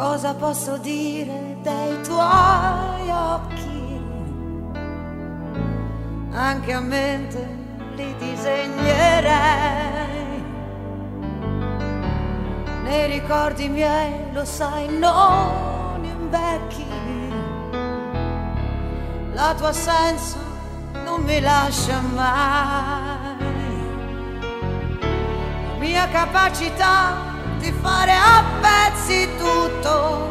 cosa posso dire dei tuoi occhi? Anche a mente li disegnerei. Nei ricordi miei, lo sai, non invecchi. La tua assenza non mi lascia mai. La mia capacità di fare a pezzi tutto,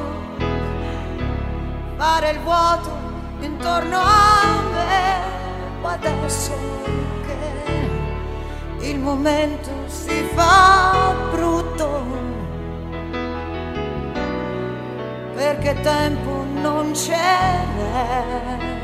fare il vuoto intorno a me. Adesso che il momento si fa brutto, perché tempo non c'è.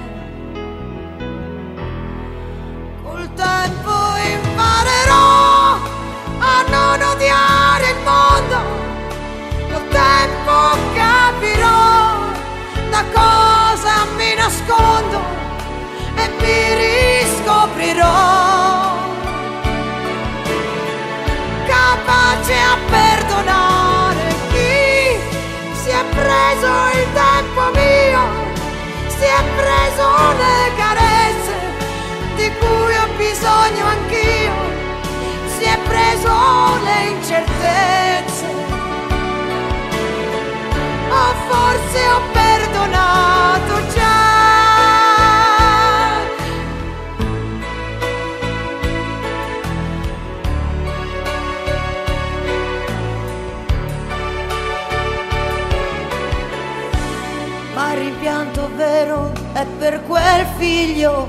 Rimpianto vero è per quel figlio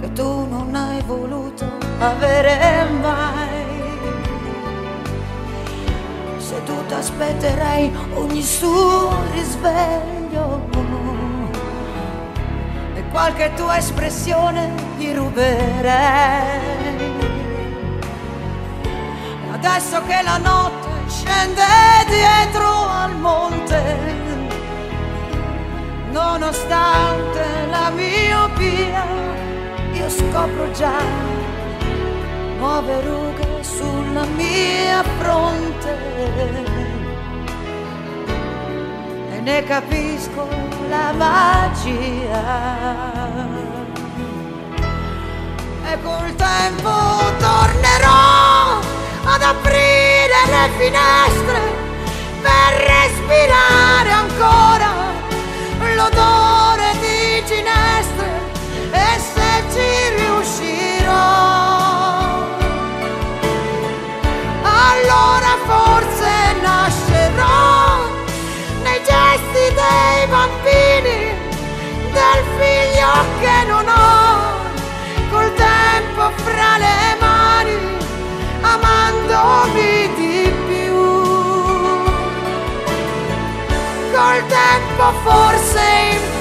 che tu non hai voluto avere mai. Seduta aspetterei ogni suo risveglio e qualche tua espressione gli ruberei. Adesso che la notte scende dietro al monte, nonostante la miopia io scopro già nuove rughe sulla mia fronte e ne capisco la magia. E col tempo tornerò ad aprire le finestre per respirare Col tempo forse imparo